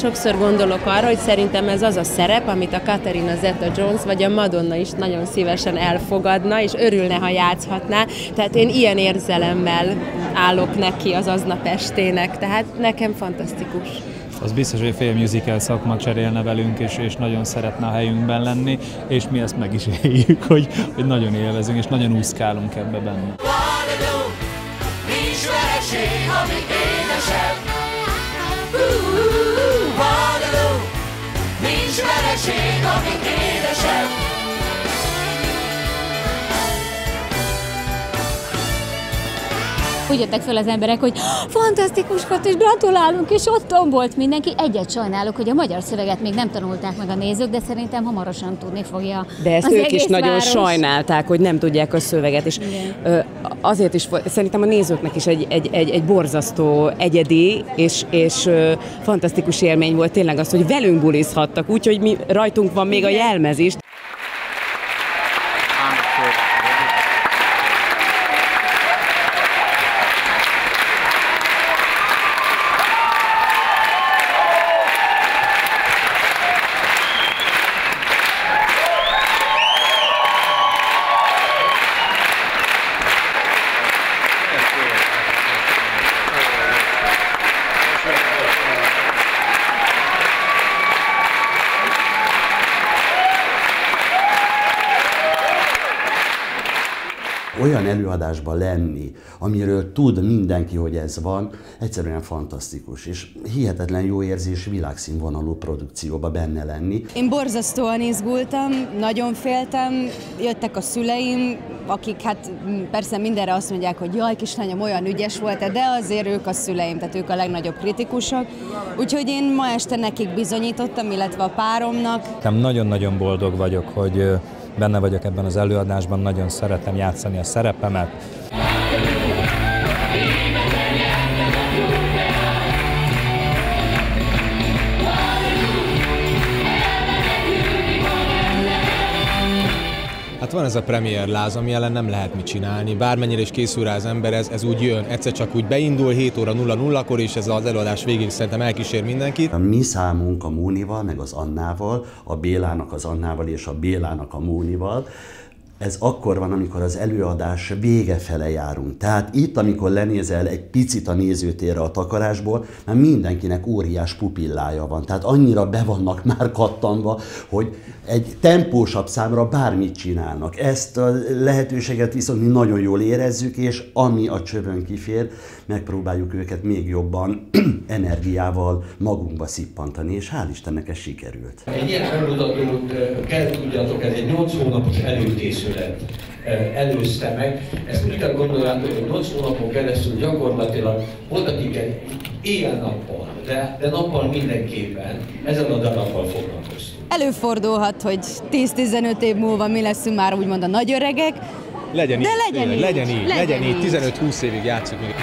sokszor gondolok arra, hogy szerintem ez az a szerep, amit a Katerina Zeta-Jones vagy a Madonna is nagyon szívesen elfogadna, és örülne, ha játszhatná. Tehát én ilyen érzelemmel állok neki az aznap estének, tehát nekem fantasztikus az biztos, hogy a film musical szakma cserélne velünk, és, és nagyon szeretne a helyünkben lenni, és mi ezt meg is éljük, hogy, hogy nagyon élvezünk, és nagyon úszkálunk ebbe benne. Nincs vereség, ami édesebb. Úgy jöttek fel az emberek, hogy fantasztikus volt, és gratulálunk, és ott tombolt mindenki. Egyet sajnálok, hogy a magyar szöveget még nem tanulták meg a nézők, de szerintem hamarosan tudni fogja. De ezt ők is nagyon város. sajnálták, hogy nem tudják a szöveget, és Igen. azért is szerintem a nézőknek is egy, egy, egy, egy borzasztó egyedi és, és fantasztikus élmény volt tényleg az, hogy velünk bulizhattak, úgyhogy mi rajtunk van még a jelmezés. Olyan előadásban lenni, amiről tud mindenki, hogy ez van, egyszerűen fantasztikus, és hihetetlen jó érzés világszínvonalú produkcióba benne lenni. Én borzasztóan izgultam, nagyon féltem, jöttek a szüleim, akik hát persze mindenre azt mondják, hogy jaj, kislányom olyan ügyes volt, de azért ők a szüleim, tehát ők a legnagyobb kritikusok. Úgyhogy én ma este nekik bizonyítottam, illetve a páromnak. Nagyon-nagyon boldog vagyok, hogy benne vagyok ebben az előadásban, nagyon szeretem játszani a szerepemet. Hát van ez a premier láz, ami ellen nem lehet mit csinálni. Bármennyire is készül rá az ember, ez, ez úgy jön. Egyszer csak úgy beindul 7 óra 0-0-kor, és ez az előadás végig szerintem elkísér mindenkit. A mi számunk a Mónival, meg az Annával, a Bélának az Annával és a Bélának a Mónival, ez akkor van, amikor az előadás vége fele járunk. Tehát itt, amikor lenézel egy picit a nézőtérre a takarásból, már mindenkinek óriás pupillája van. Tehát annyira be vannak már kattanva, hogy egy tempósabb számra bármit csinálnak. Ezt a lehetőséget viszont mi nagyon jól érezzük, és ami a csövön kifér, megpróbáljuk őket még jobban energiával magunkba szippantani, és hál' Istennek ez sikerült. Egy ilyen felmutatót kell tudjatok, ez egy 8 hónapos előkészület előzte meg. Ezt úgy kell gondolni, hogy 8 hónapon keresztül gyakorlatilag voltak igen éjjel-nappal, de, de nappal mindenképpen ezzel a darabbal foglalkoztunk. Előfordulhat, hogy 10-15 év múlva mi leszünk már úgymond a nagy öregek, legyen de így, legyen, így, így, legyen így, legyen, legyen így, 15-20 évig játszunk még.